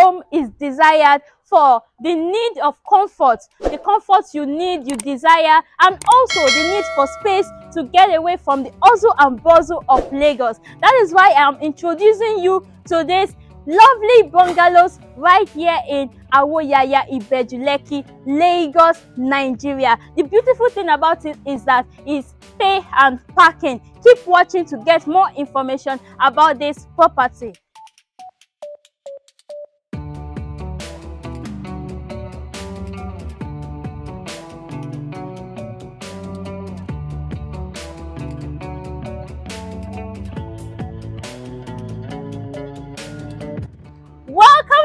home is desired for the need of comfort, the comfort you need, you desire, and also the need for space to get away from the hustle and bustle of Lagos. That is why I am introducing you to this lovely bungalows right here in Awoyaya Ibeju-Lekki, Lagos, Nigeria. The beautiful thing about it is that it's pay and pack in. Keep watching to get more information about this property.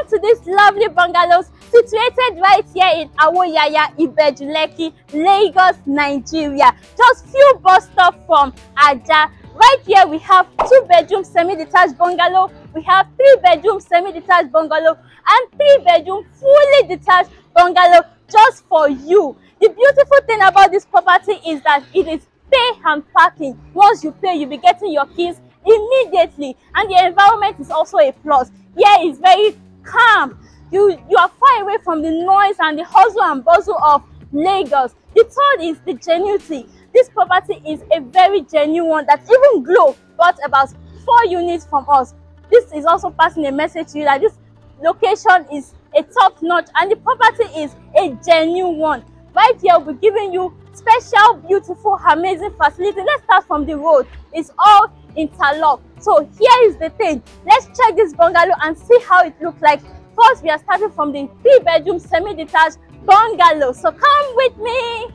To this lovely bungalows situated right here in Awoyaya, Ibejuleki, Lagos, Nigeria. Just few bus stops from Aja. Right here we have two bedroom semi-detached bungalow, we have three bedroom semi-detached bungalow and three bedroom fully detached bungalow just for you. The beautiful thing about this property is that it is pay and parking. Once you pay, you'll be getting your keys immediately and the environment is also a plus. Here is very calm. You, you are far away from the noise and the hustle and bustle of Lagos. The third is the genuity. This property is a very genuine one that even Glo bought about four units from us. This is also passing a message to you that this location is a top notch and the property is a genuine one. Right here, we'll be giving you special, beautiful, amazing facility. Let's start from the road. It's all interlock. So here is the thing. Let's check this bungalow and see how it looks like. First, we are starting from the three-bedroom semi-detached bungalow. So come with me.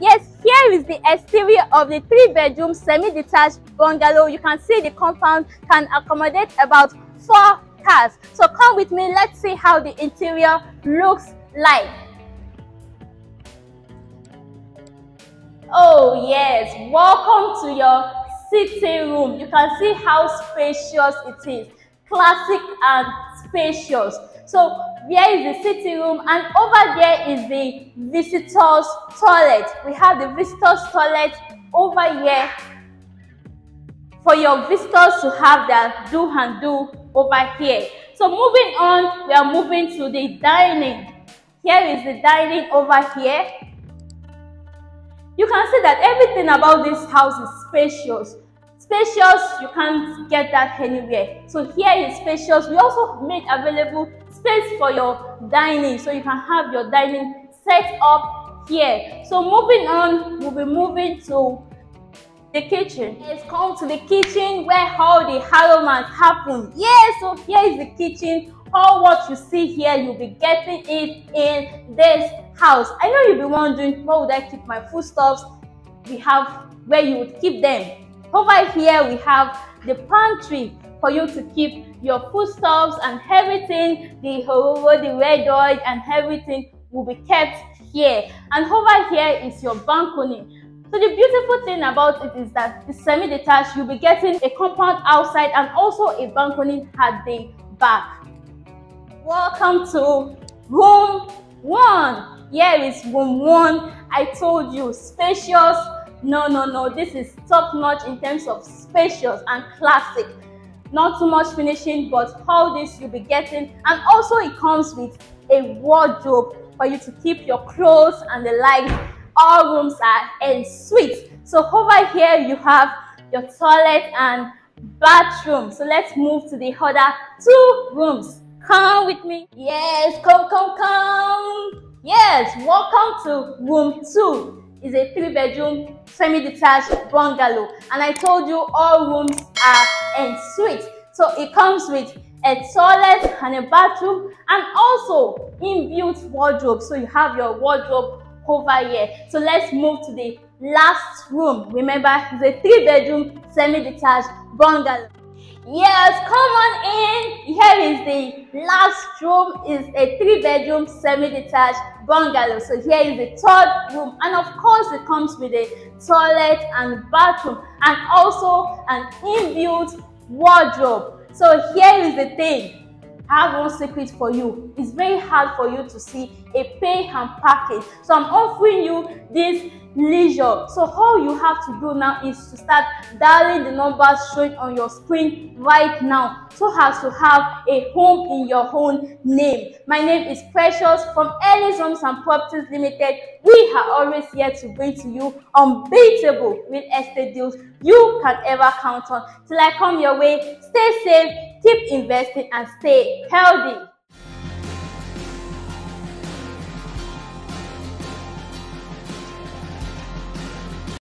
Yes, here is the exterior of the three-bedroom semi-detached bungalow. You can see the compound can accommodate about four cars. So come with me. Let's see how the interior looks like. Oh yes, welcome to your sitting room. You can see how spacious it is. Classic and spacious. So here is the sitting room and over there is the visitors toilet. We have the visitors toilet over here for your visitors to have their do and do over here. So moving on, we are moving to the dining. Here is the dining over here. You can see that everything about this house is spacious. Spacious, you can't get that anywhere. So here is spacious. We also made available space for your dining. So you can have your dining set up here. So moving on, we'll be moving to the kitchen. Let's come to the kitchen where all the aromas happen. Yes, so here is the kitchen. All what you see here, you'll be getting it in this house. I know you'll be wondering, where would I keep my foodstuffs? We have where you would keep them. Over here, we have the pantry for you to keep your foodstuffs and everything, the hororo, the red oil and everything will be kept here. And over here is your balcony. So the beautiful thing about it is that the semi-detached, you'll be getting a compound outside and also a balcony at the back. Welcome to room one. Here is room one. I told you, spacious. No, no, no. This is top notch in terms of spacious and classic. Not too much finishing, but all this you'll be getting. And also it comes with a wardrobe for you to keep your clothes and the likes. All rooms are en suite. So over here you have your toilet and bathroom. So let's move to the other two rooms. Come with me. Yes, come, come, come. Yes, welcome to room two. It's a three bedroom semi-detached bungalow. And I told you all rooms are en suite. So it comes with a toilet and a bathroom and also inbuilt wardrobe. So you have your wardrobe over here. So let's move to the last room. Remember, it's a three bedroom semi-detached bungalow. Yes, come on in. Here is the last room. is a three bedroom semi-detached bungalow. So here is the third room. And of course, it comes with a toilet and bathroom and also an inbuilt wardrobe. So here is the thing. I have one secret for you. It's very hard for you to see a pay and package. So I'm offering you this leisure. So all you have to do now is to start dialing the numbers showing on your screen right now so as to have a home in your own name. My name is Precious from Halleys Homes and Properties Limited. We are always here to bring to you unbeatable real estate deals you can ever count on. Till I come your way, stay safe, keep investing and stay healthy.